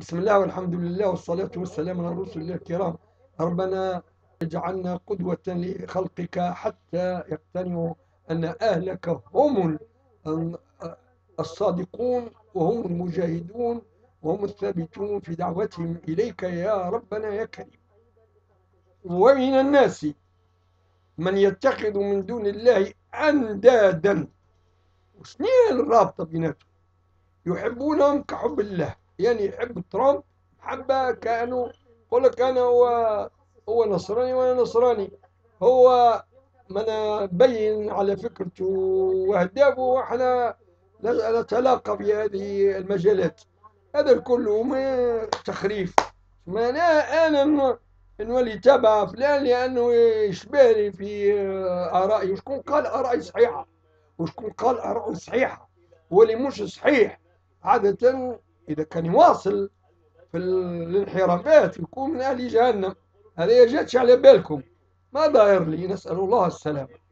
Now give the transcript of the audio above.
بسم الله والحمد لله والصلاة والسلام على رسول الله الكرام. ربنا اجعلنا قدوة لخلقك حتى يقتنعوا أن أهلك هم الصادقون وهم المجاهدون وهم الثابتون في دعوتهم إليك يا ربنا يا كريم. ومن الناس من يتخذ من دون الله أندادا. وشنو الرابطة بيناتهم؟ يحبونهم كحب الله. يعني يحب ترامب محبة كأنه يقول لك أنا هو هو نصراني وأنا نصراني. هو من بين على فكرته وأهدافه وإحنا نتلاقى في هذه المجالات. هذا الكل ما تخريف. ما أنا أنا نولي تابع فلان لأنه يشبهني في آرائي. وشكون قال آرائي صحيحة؟ وشكون قال آرائي صحيحة؟ واللي مش صحيح. عادة إذا كان يواصل في الانحرافات يكون من أهل جهنم. هذا جاتش على بالكم. ما داير لي؟ نسأل الله السلامة.